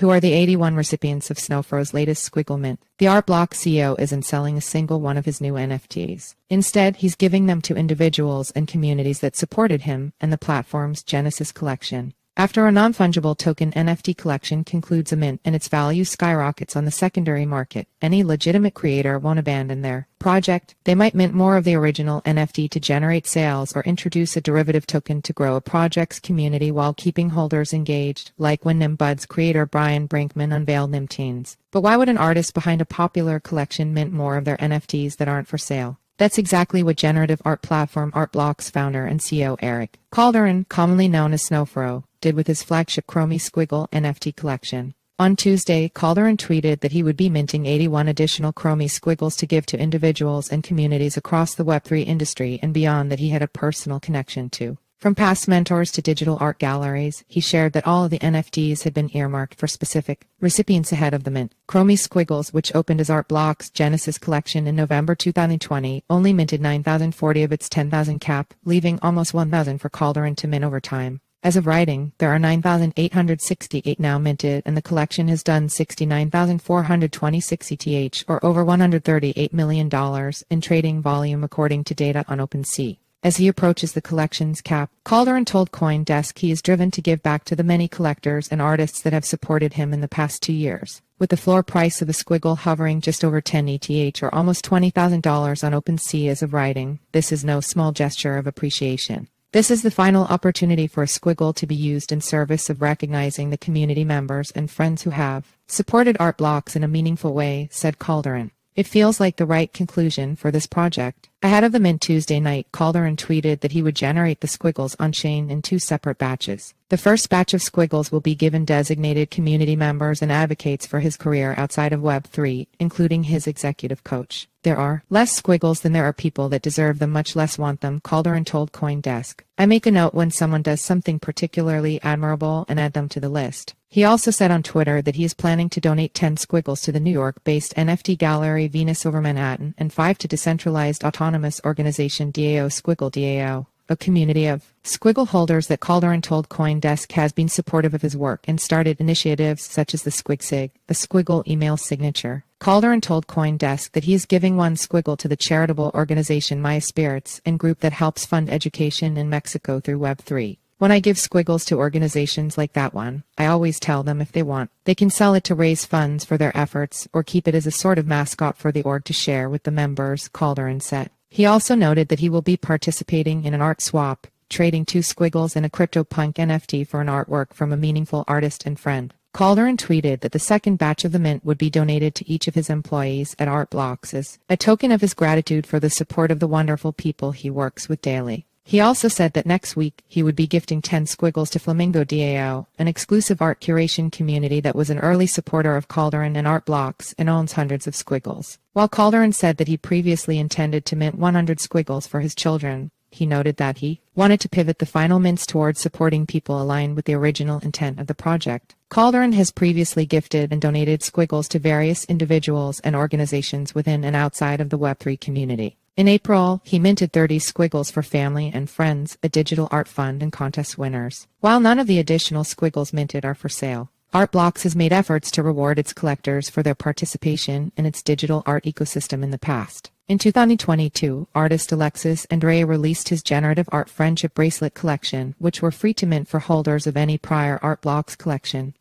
who are the 81 recipients of Snowfro's latest Squiggle Mint. The Art Blocks CEO isn't selling a single one of his new NFTs. Instead, he's giving them to individuals and communities that supported him and the platform's Genesis collection. After a non-fungible token NFT collection concludes a mint and its value skyrockets on the secondary market, any legitimate creator won't abandon their project. They might mint more of the original NFT to generate sales or introduce a derivative token to grow a project's community while keeping holders engaged, like when NimBuds creator Bryan Brinkman unveiled NimTeens. But why would an artist behind a popular collection mint more of their NFTs that aren't for sale? That's exactly what generative art platform Art Blocks founder and CEO Erick Calderon, commonly known as Snowfro, did with his flagship Chromie Squiggle NFT collection. On Tuesday, Calderon tweeted that he would be minting 81 additional Chromie Squiggles to give to individuals and communities across the Web3 industry and beyond that he had a personal connection to. From past mentors to digital art galleries, he shared that all of the NFTs had been earmarked for specific recipients ahead of the mint. Chromie Squiggles, which opened as Art Blocks' Genesis collection in November 2020, only minted 9,040 of its 10,000 cap, leaving almost 1,000 for Calderon to mint over time. As of writing, there are 9,868 now minted, and the collection has done 69,426 ETH, or over $138 million in trading volume according to data on OpenSea. As he approaches the collection's cap, Calderon told CoinDesk he is driven to give back to the many collectors and artists that have supported him in the past two years. With the floor price of a squiggle hovering just over 10 ETH or almost $20,000 on OpenSea as of writing, this is no small gesture of appreciation. This is the final opportunity for a squiggle to be used in service of recognizing the community members and friends who have supported Art Blocks in a meaningful way, said Calderon. It feels like the right conclusion for this project. Ahead of the mint Tuesday night, Calderon tweeted that he would generate the squiggles on chain in two separate batches. The first batch of squiggles will be given designated community members and advocates for his career outside of Web3, including his executive coach. There are less squiggles than there are people that deserve them, much less want them, Calderon told CoinDesk. I make a note when someone does something particularly admirable and add them to the list. He also said on Twitter that he is planning to donate 10 squiggles to the New York-based NFT gallery Venus over Manhattan and 5 to decentralized autonomous organization DAO Squiggle DAO, a community of squiggle holders that Calderon told CoinDesk has been supportive of his work and started initiatives such as the SquigSig, a squiggle email signature. Calderon told CoinDesk that he is giving one squiggle to the charitable organization Maya Spirits and group that helps fund education in Mexico through Web3. When I give squiggles to organizations like that one, I always tell them if they want, they can sell it to raise funds for their efforts or keep it as a sort of mascot for the org to share with the members, Calderon said. He also noted that he will be participating in an art swap, trading two squiggles and a CryptoPunk NFT for an artwork from a meaningful artist and friend. Calderon tweeted that the second batch of the mint would be donated to each of his employees at Art Blocks as a token of his gratitude for the support of the wonderful people he works with daily. He also said that next week he would be gifting 10 squiggles to Flamingo DAO, an exclusive art curation community that was an early supporter of Calderon and Art Blocks and owns hundreds of squiggles. While Calderon said that he previously intended to mint 100 squiggles for his children, he noted that he wanted to pivot the final mints towards supporting people aligned with the original intent of the project. Calderon has previously gifted and donated squiggles to various individuals and organizations within and outside of the Web3 community. In April, he minted 30 squiggles for family and friends, a digital art fund and contest winners. While none of the additional squiggles minted are for sale, Art Blocks has made efforts to reward its collectors for their participation in its digital art ecosystem in the past. In 2022, artist Alexis André released his generative art friendship bracelet collection, which were free to mint for holders of any prior Art Blocks collection.